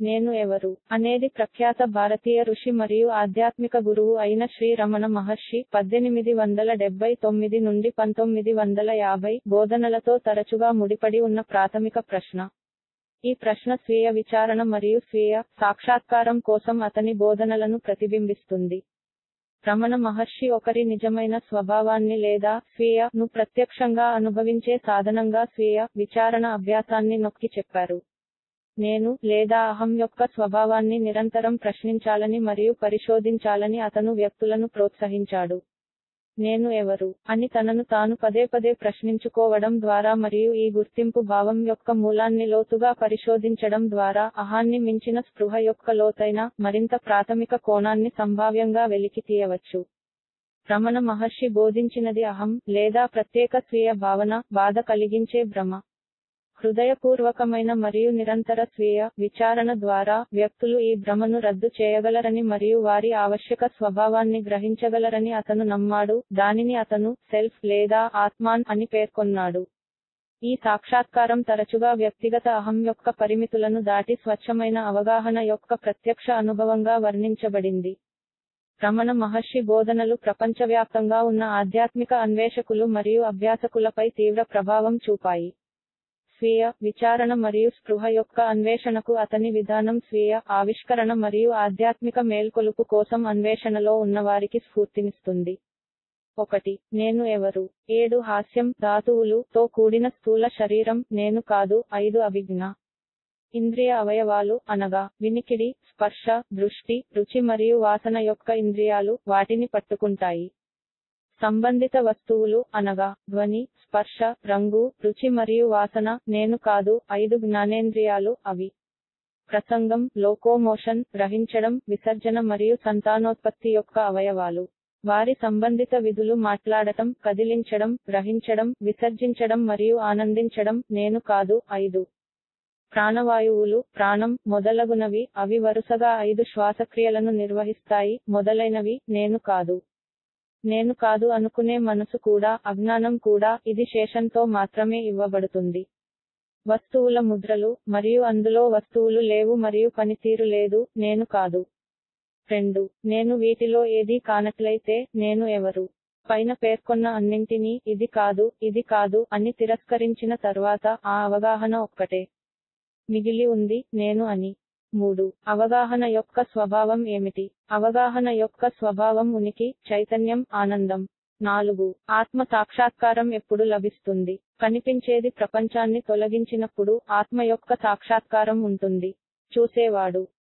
నేను ఎవరు అనేది ప్రఖ్యాత భారతీయ ఋషి మరియు ఆధ్యాత్మిక గురువు అయిన శ్రీ రమణ మహర్షి పద్దెనిమిది వందల డెబ్బై తొమ్మిది నుండి పంతొమ్మిది వందల యాభై బోధనలతో తరచుగా ముడిపడి ఉన్న ప్రాథమిక ప్రశ్న. ఈ ప్రశ్న స్వీయ విచారణ మరియు స్వీయ సాక్షాత్కారం కోసం అతని బోధనలను ప్రతిబింబిస్తుంది. రమణ మహర్షి ఒకరి నిజమైన స్వభావాన్ని లేదా స్వీయ ను ప్రత్యక్షంగా అనుభవించే సాధనంగా స్వీయ విచారణ అభ్యాసాన్ని నొక్కి చెప్పారు. నేను లేదా అహం యొక్క స్వభావాన్ని నిరంతరం ప్రశ్నించాలని మరియు పరిశోధించాలని అతను వ్యక్తులను ప్రోత్సహించాడు. నేను ఎవరు అని తనను తాను పదే పదే ప్రశ్నించుకోవడం ద్వారా మరియు ఈ గుర్తింపు భావం యొక్క మూలాన్ని లోతుగా పరిశోధించడం ద్వారా అహాన్ని మించిన స్పృహ యొక్క లోతైన మరింత ప్రాథమిక కోణాన్ని సంభావ్యంగా వెలికి తీయవచ్చు. రమణ మహర్షి బోధించినది అహం లేదా ప్రత్యేక స్వీయ భావన బాధ కలిగించే భ్రమ. హృదయపూర్వకమైన మరియు నిరంతర స్వీయ విచారణ ద్వారా వ్యక్తులు ఈ భ్రమను రద్దు చేయగలరని మరియు వారి ఆవశ్యక స్వభావాన్ని గ్రహించగలరని అతను నమ్మాడు దానిని అతను సెల్ఫ్ లేదా ఆత్మాన్ అని పేర్కొన్నాడు. ఈ సాక్షాత్కారం తరచుగా వ్యక్తిగత అహం యొక్క పరిమితులను దాటి స్వచ్ఛమైన అవగాహన యొక్క ప్రత్యక్ష అనుభవంగా వర్ణించబడింది. రమణ మహర్షి బోధనలు ప్రపంచవ్యాప్తంగా ఉన్న ఆధ్యాత్మిక అన్వేషకులు మరియు అభ్యాసకులపై తీవ్ర ప్రభావం చూపాయి. స్వీయ విచారణ మరియు స్పృహ యొక్క అన్వేషణకు అతని విధానం స్వీయ ఆవిష్కరణ మరియు ఆధ్యాత్మిక మేల్కొలుపు కోసం అన్వేషణలో ఉన్నవారికి స్ఫూర్తినిస్తుంది. ఒకటి నేను ఎవరు? ఏడు హాస్యం ధాతువులు తో కూడిన స్థూల శరీరం నేను కాదు. ఐదు అభిజ్ఞ. ఇంద్రియ అవయవాలు అనగా వినికిడి స్పర్శ దృష్టి రుచి మరియు వాసన యొక్క ఇంద్రియాలు వాటిని పట్టుకుంటాయి. సంబంధిత వస్తువులు అనగా ధ్వని స్పర్శ రంగు రుచి మరియు వాసన నేను కాదు ఐదు జ్ఞానేంద్రియాలు అవి. ప్రసంగం లోకోమోషన్ గ్రహించడం విసర్జన మరియు సంతానోత్పత్తి యొక్క అవయవాలు. వారి సంబంధిత విధులు మాట్లాడటం కదిలించడం గ్రహించడం విసర్జించడం మరియు ఆనందించడం నేను కాదు ఐదు. ప్రాణవాయువులు ప్రాణం మొదలగునవి అవి వరుసగా ఐదు శ్వాసక్రియలను నిర్వహిస్తాయి మొదలైనవి నేను కాదు. నేను కాదు అనుకునే మనసు కూడా అజ్ఞానం కూడా ఇది శేషంతో మాత్రమే ఇవ్వబడుతుంది. వస్తువుల ముద్రలు మరియు అందులో వస్తువులు లేవు మరియు పనితీరు లేదు నేను కాదు. రెండు నేను వీటిలో ఏదీ కానట్లయితే నేను ఎవరు? పైన పేర్కొన్న అన్నింటినీ ఇది కాదు ఇది కాదు అని తిరస్కరించిన తర్వాత ఆ అవగాహన ఒక్కటే. మిగిలి ఉంది నేను అని. మూడు. అవగాహన యొక్క స్వభావం ఏమిటి? అవగాహన యొక్క స్వభావం ఉనికి చైతన్యం ఆనందం. నాలుగు. ఆత్మ సాక్షాత్కారం ఎప్పుడు లభిస్తుంది? కనిపించేది ప్రపంచాన్ని తొలగించినప్పుడు ఆత్మ యొక్క సాక్షాత్కారం ఉంటుంది. చూసేవాడు.